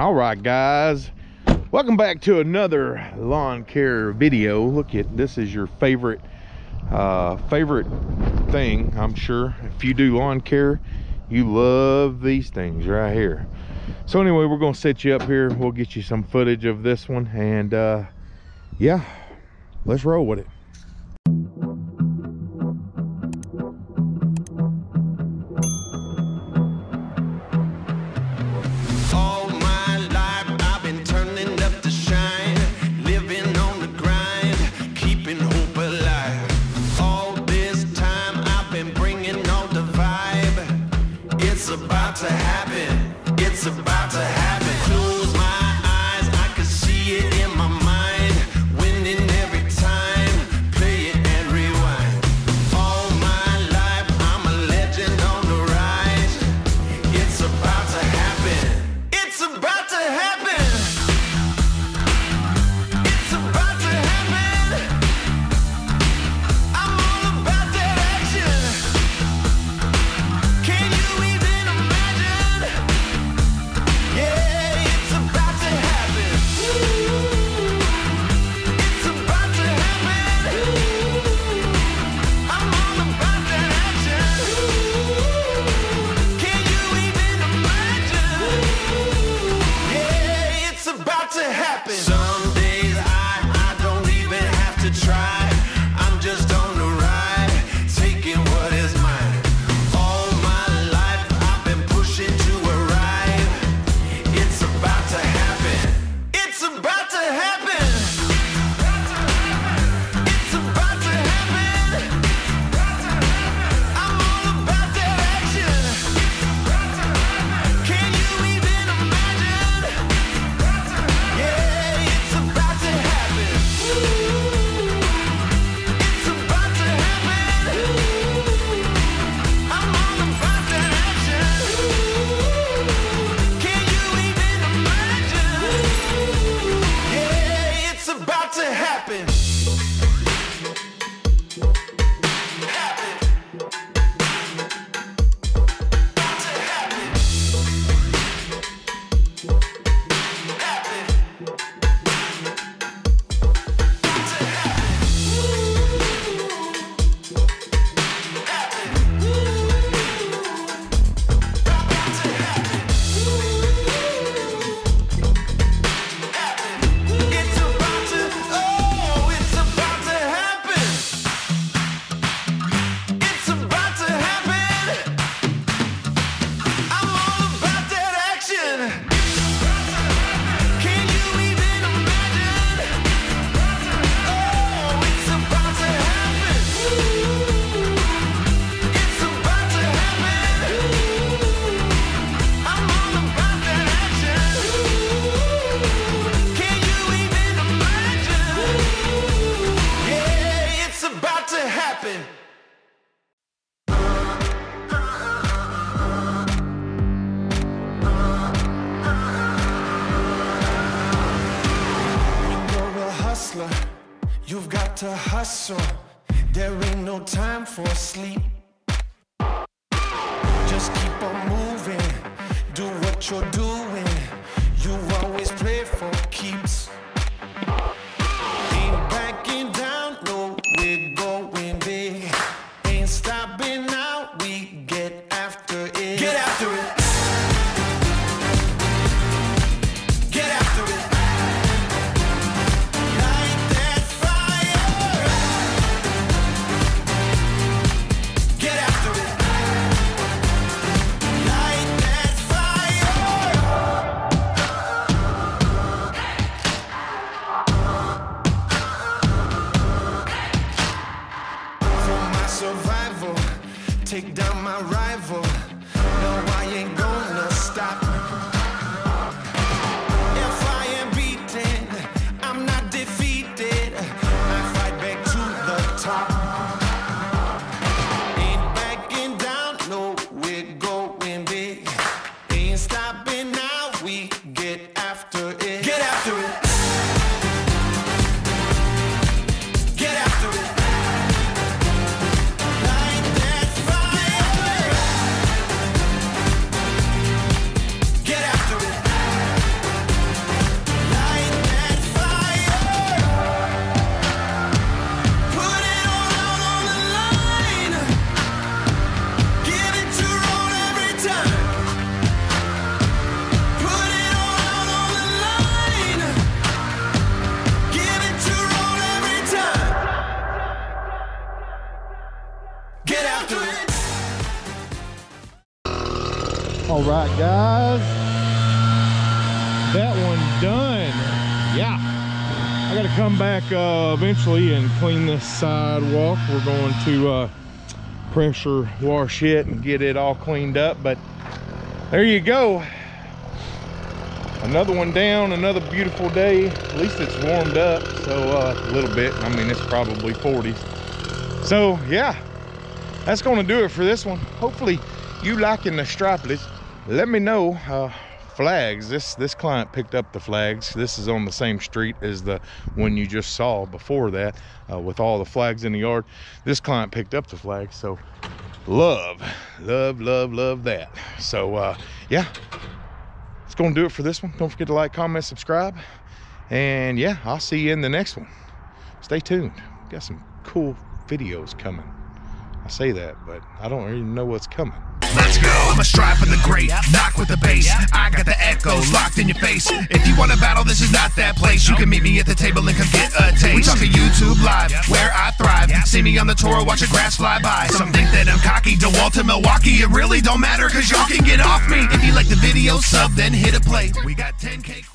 all right guys. Welcome back to another lawn care video. Look at this is your favorite uh, favorite thing i'm sure. If you do lawn care you love these things right here. So anyway we're gonna set you up here. We'll get you some footage of this one and uh, yeah let's roll with it. to happen. It's about to hustle. There ain't no time for sleep. Just keep on moving. Do what you're doing. You always play for keeps. Right, guys. That one done. Yeah. I got to come back uh, eventually and clean this sidewalk. We're going to uh, pressure wash it and get it all cleaned up. But there you go. Another one down, another beautiful day. At least it's warmed up, so uh, a little bit. I mean, it's probably 40s. So yeah, that's gonna do it for this one. Hopefully you liking the strapless. Let me know. Uh, flags, this this client picked up the flags. This is on the same street as the one you just saw before that uh, with all the flags in the yard. This client picked up the flags, so love, love, love, love that. So uh, yeah, it's gonna do it for this one. Don't forget to like, comment, subscribe. And yeah, I'll see you in the next one. Stay tuned. Got some cool videos coming. I say that, but I don't even know what's coming. Let's go. I'm a strive for the great, knock with the bass. I got the echoes locked in your face. If you want to battle, this is not that place. You can meet me at the table and come get a taste. We talk to YouTube live, where I thrive. See me on the tour, watch the grass fly by. Some think that I'm cocky, DeWalt to Milwaukee. It really don't matter, cause y'all can get off me. If you like the video, sub, then hit a play. We got 10k.